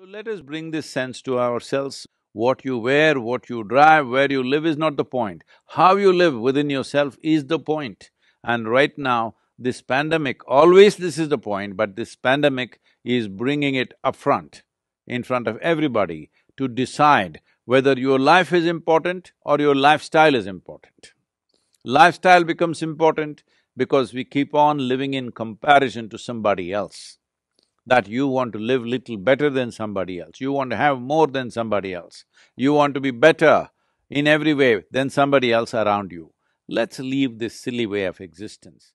So let us bring this sense to ourselves. What you wear, what you drive, where you live is not the point. How you live within yourself is the point. And right now, this pandemic, always this is the point, but this pandemic is bringing it up front, in front of everybody, to decide whether your life is important or your lifestyle is important. Lifestyle becomes important because we keep on living in comparison to somebody else that you want to live little better than somebody else, you want to have more than somebody else, you want to be better in every way than somebody else around you. Let's leave this silly way of existence.